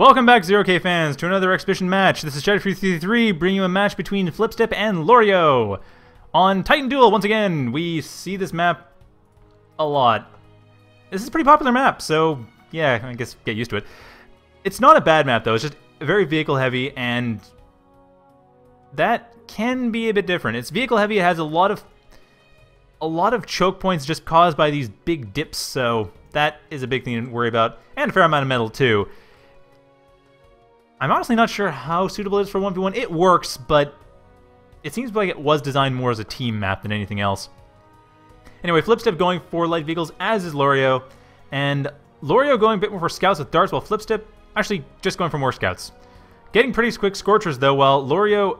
Welcome back, Zero K fans, to another exhibition match. This is Shadow333 bringing you a match between Flipstip and Lorio. On Titan Duel, once again, we see this map a lot. This is a pretty popular map, so yeah, I guess get used to it. It's not a bad map, though. It's just very vehicle heavy, and that can be a bit different. It's vehicle heavy. It has a lot of a lot of choke points just caused by these big dips, so that is a big thing to worry about, and a fair amount of metal too. I'm honestly not sure how suitable it is for 1v1. It works, but it seems like it was designed more as a team map than anything else. Anyway, Flipstip going for light vehicles, as is Lorio, and Lorio going a bit more for scouts with darts, while Flipstip actually just going for more scouts. Getting pretty quick Scorchers, though, while Lorio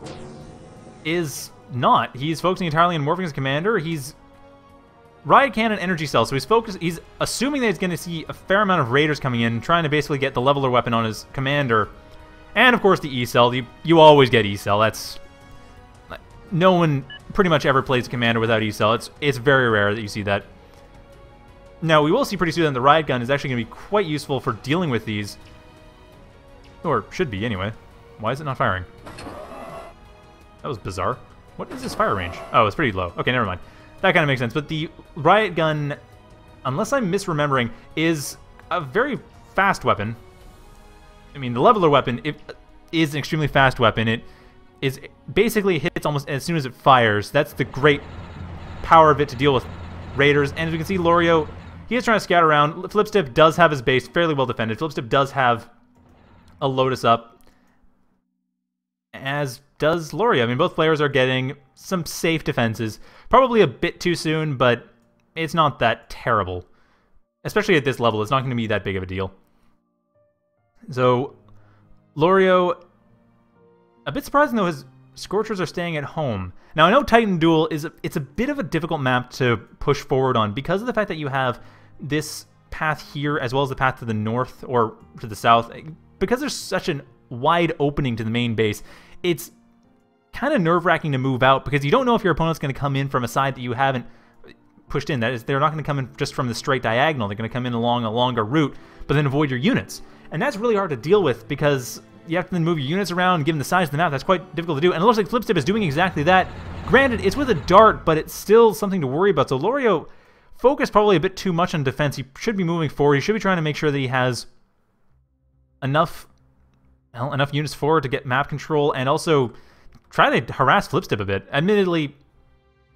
is not. He's focusing entirely on morphing his commander. He's Riot Cannon Energy Cell, so he's focused. He's assuming that he's going to see a fair amount of Raiders coming in, trying to basically get the leveler weapon on his commander. And, of course, the E-Cell. You, you always get E-Cell. That's... No one pretty much ever plays Commander without E-Cell. It's, it's very rare that you see that. Now, we will see pretty soon that the Riot Gun is actually going to be quite useful for dealing with these. Or should be, anyway. Why is it not firing? That was bizarre. What is this fire range? Oh, it's pretty low. Okay, never mind. That kind of makes sense. But the Riot Gun, unless I'm misremembering, is a very fast weapon. I mean, the Leveler weapon it, is an extremely fast weapon. It is basically hits almost as soon as it fires. That's the great power of it to deal with Raiders. And as we can see, Lorio, he is trying to scout around. Flipstip does have his base fairly well defended. Flipstip does have a Lotus up, as does Lorio. I mean, both players are getting some safe defenses. Probably a bit too soon, but it's not that terrible. Especially at this level, it's not going to be that big of a deal. So, Lorio, a bit surprising though, his Scorchers are staying at home. Now, I know Titan Duel is a, it's a bit of a difficult map to push forward on because of the fact that you have this path here as well as the path to the north or to the south. Because there's such a wide opening to the main base, it's kind of nerve-wracking to move out because you don't know if your opponent's going to come in from a side that you haven't pushed in. That is, they're not going to come in just from the straight diagonal. They're going to come in along a longer route, but then avoid your units. And that's really hard to deal with because you have to then move your units around, given the size of the map. That's quite difficult to do. And it looks like Flipstip is doing exactly that. Granted, it's with a dart, but it's still something to worry about. So Lorio focused probably a bit too much on defense. He should be moving forward. He should be trying to make sure that he has enough well, enough units forward to get map control and also try to harass Flipstip a bit. Admittedly,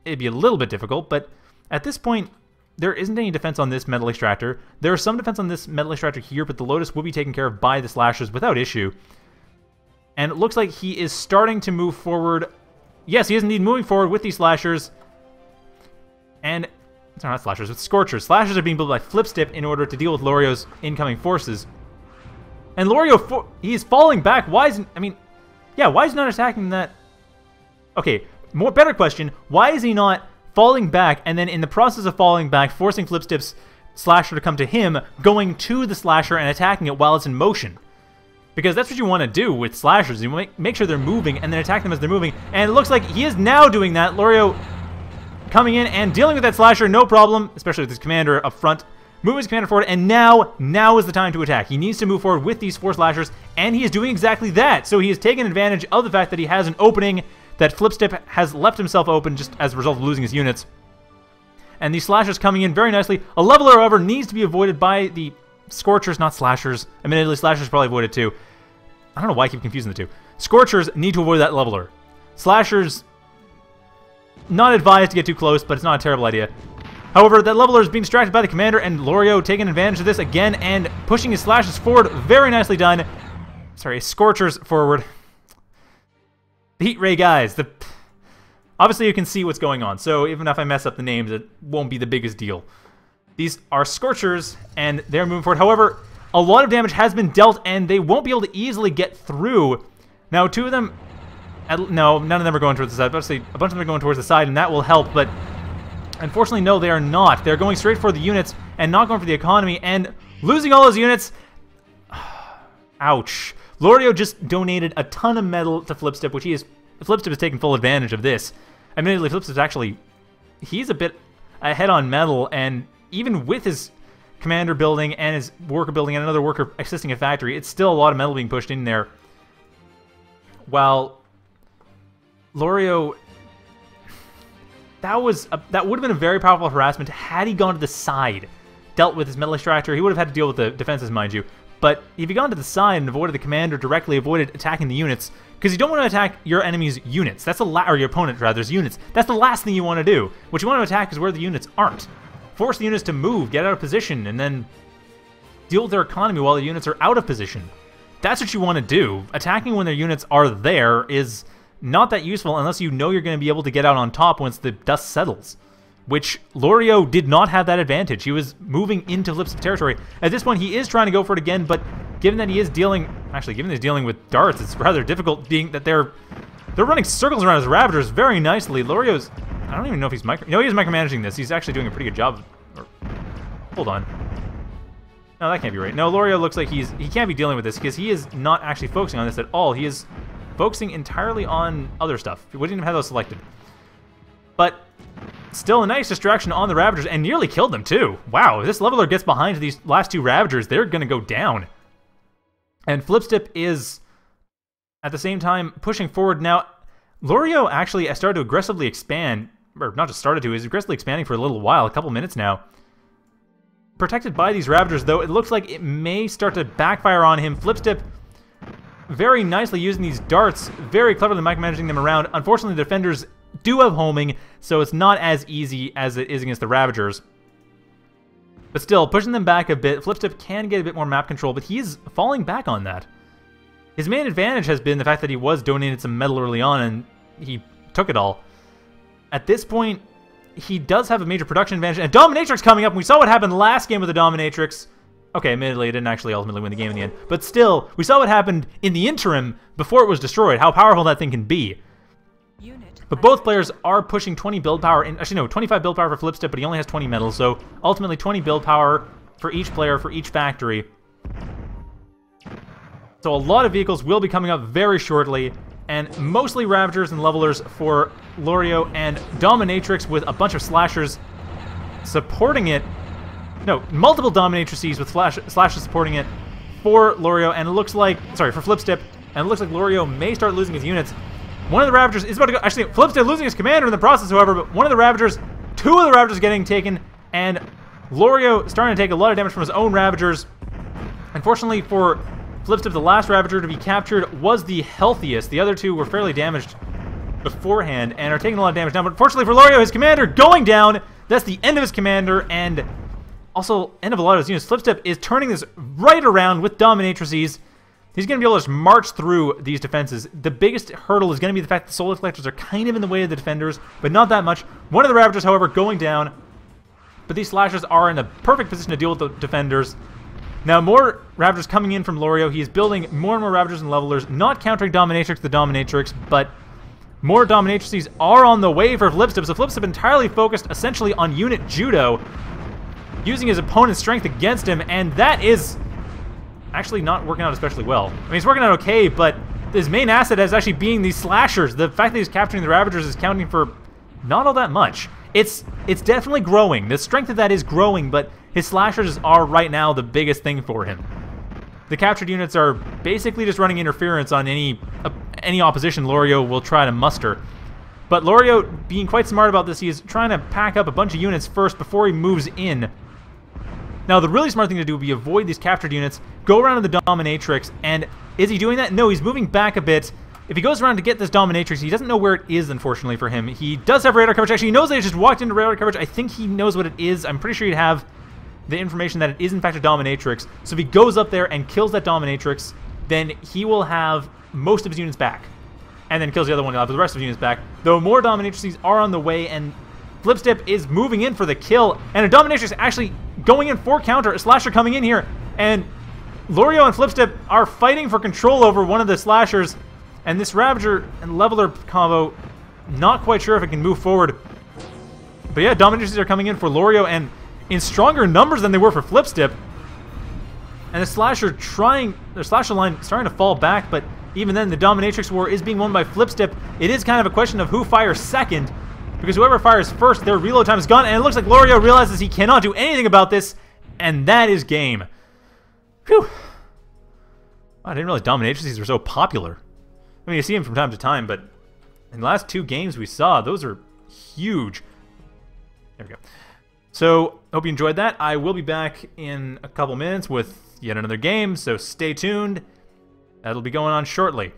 it'd be a little bit difficult, but at this point, there isn't any defense on this Metal Extractor. There is some defense on this Metal Extractor here, but the Lotus will be taken care of by the Slashers without issue. And it looks like he is starting to move forward. Yes, he is indeed moving forward with these Slashers. And, sorry, not Slashers, with Scorchers. Slashers are being built by Flipstip in order to deal with Lorio's incoming forces. And Lorio, he's falling back. Why isn't, I mean, yeah, why is he not attacking that? Okay, more better question. Why is he not falling back, and then in the process of falling back, forcing Flipstip's slasher to come to him, going to the slasher and attacking it while it's in motion. Because that's what you want to do with slashers. You make, make sure they're moving and then attack them as they're moving. And it looks like he is now doing that. Lorio coming in and dealing with that slasher, no problem, especially with his commander up front. Moving his commander forward, and now, now is the time to attack. He needs to move forward with these four slashers, and he is doing exactly that. So he has taken advantage of the fact that he has an opening that Flipstip has left himself open just as a result of losing his units. And these slashers coming in very nicely. A leveler, however, needs to be avoided by the Scorchers, not slashers. Admittedly, slashers probably avoided too. I don't know why I keep confusing the two. Scorchers need to avoid that leveler. Slashers, not advised to get too close, but it's not a terrible idea. However, that leveler is being distracted by the commander, and Lorio taking advantage of this again and pushing his slashes forward. Very nicely done. Sorry, Scorchers forward. Heat Ray guys. The Obviously, you can see what's going on, so even if I mess up the names, it won't be the biggest deal. These are Scorchers, and they're moving forward. However, a lot of damage has been dealt, and they won't be able to easily get through. Now, two of them... No, none of them are going towards the side. Obviously, a bunch of them are going towards the side, and that will help, but... Unfortunately, no, they are not. They're going straight for the units and not going for the economy, and losing all those units... Ouch. Lorio just donated a ton of metal to Flipstip, which he is... Flipstip has taken full advantage of this. Admittedly, Flipstip's actually... He's a bit ahead on metal, and even with his commander building and his worker building and another worker assisting a factory, it's still a lot of metal being pushed in there. While Lorio, that was a, that would have been a very powerful harassment had he gone to the side, dealt with his metal extractor. He would have had to deal with the defenses, mind you. But if he gone to the side and avoided the commander directly, avoided attacking the units, because you don't want to attack your enemy's units. That's the la- or your opponent rather's units. That's the last thing you want to do. What you want to attack is where the units aren't. Force the units to move, get out of position, and then deal with their economy while the units are out of position. That's what you want to do. Attacking when their units are there is not that useful unless you know you're going to be able to get out on top once the dust settles. Which Lorio did not have that advantage. He was moving into Flipstip territory. At this point, he is trying to go for it again, but given that he is dealing, actually, given that he's dealing with darts, it's rather difficult being that they're they're running circles around his Ravagers very nicely. Lorio's, I don't even know if he's micro, no, he is micromanaging this. He's actually doing a pretty good job. Or, hold on. No, that can't be right. No, Lorio looks like he's, he can't be dealing with this because he is not actually focusing on this at all. He is focusing entirely on other stuff. He wouldn't even have those selected. But still a nice distraction on the Ravagers and nearly killed them too. Wow, if this leveler gets behind these last two Ravagers, they're going to go down. And Flipstip is, at the same time, pushing forward. Now, Lorio actually started to aggressively expand, or not just started to, he's aggressively expanding for a little while, a couple minutes now. Protected by these Ravagers, though, it looks like it may start to backfire on him. Flipstip very nicely using these darts, very cleverly micromanaging them around. Unfortunately, the defenders do have homing, so it's not as easy as it is against the Ravagers. But still, pushing them back a bit, Flipstip can get a bit more map control, but he's falling back on that. His main advantage has been the fact that he was donated some metal early on, and he took it all. At this point, he does have a major production advantage, and Dominatrix coming up, and we saw what happened last game with the Dominatrix. Okay, admittedly, it didn't actually ultimately win the game in the end, but still, we saw what happened in the interim before it was destroyed, how powerful that thing can be. But both players are pushing 20 build power, in, actually no, 25 build power for Flipstip, but he only has 20 metals, so ultimately 20 build power for each player, for each factory. So a lot of vehicles will be coming up very shortly, and mostly Ravagers and Levelers for Lorio, and Dominatrix with a bunch of Slashers supporting it. No, multiple Dominatrices with Slashers supporting it for Lorio, and it looks like, sorry, for Flipstip, and it looks like Lorio may start losing his units. One of the Ravagers is about to go. Actually, Flipstip losing his commander in the process, however, but one of the Ravagers, two of the Ravagers getting taken, and Lorio starting to take a lot of damage from his own Ravagers. Unfortunately for Flipstip, the last Ravager to be captured was the healthiest. The other two were fairly damaged beforehand and are taking a lot of damage now. But fortunately for Lorio, his commander going down. That's the end of his commander, and also end of a lot of his units. Flipstip is turning this right around with Dominatrices. He's going to be able to march through these defenses. The biggest hurdle is going to be the fact that Solar Collectors are kind of in the way of the defenders, but not that much. One of the Ravagers, however, going down. But these Slashers are in a perfect position to deal with the defenders. Now, more Ravagers coming in from Lorio. He is building more and more Ravagers and Levelers, not countering Dominatrix the Dominatrix, but more Dominatrices are on the way for Flipstip. So Flipstip entirely focused essentially on unit Judo, using his opponent's strength against him, and that is actually not working out especially well. I mean, it's working out okay, but his main asset is actually being these slashers. The fact that he's capturing the Ravagers is counting for not all that much. It's it's definitely growing. The strength of that is growing, but his slashers are right now the biggest thing for him. The captured units are basically just running interference on any uh, any opposition Lorio will try to muster. But Lorio, being quite smart about this, he is trying to pack up a bunch of units first before he moves in now, the really smart thing to do would be avoid these captured units, go around to the Dominatrix, and is he doing that? No, he's moving back a bit. If he goes around to get this Dominatrix, he doesn't know where it is, unfortunately, for him. He does have radar coverage. Actually, he knows that he just walked into radar coverage. I think he knows what it is. I'm pretty sure he'd have the information that it is, in fact, a Dominatrix. So if he goes up there and kills that Dominatrix, then he will have most of his units back. And then kills the other one, he'll have the rest of his units back. Though more Dominatrixes are on the way, and Flipstip is moving in for the kill, and a Dominatrix actually going in for counter. A Slasher coming in here, and Lorio and Flipstip are fighting for control over one of the Slashers, and this Ravager and Leveler combo, not quite sure if it can move forward. But yeah, Dominatrixes are coming in for Lorio, and in stronger numbers than they were for Flipstip. And the Slasher trying, the Slasher line starting to fall back, but even then, the Dominatrix war is being won by Flipstip. It is kind of a question of who fires second, because whoever fires first, their reload time is gone, and it looks like Lorio realizes he cannot do anything about this, And that is game. Whew. I didn't realize domination agencies were so popular. I mean, you see them from time to time, but in the last two games we saw, those are huge. There we go. So, hope you enjoyed that. I will be back in a couple minutes with yet another game, so stay tuned. That'll be going on shortly.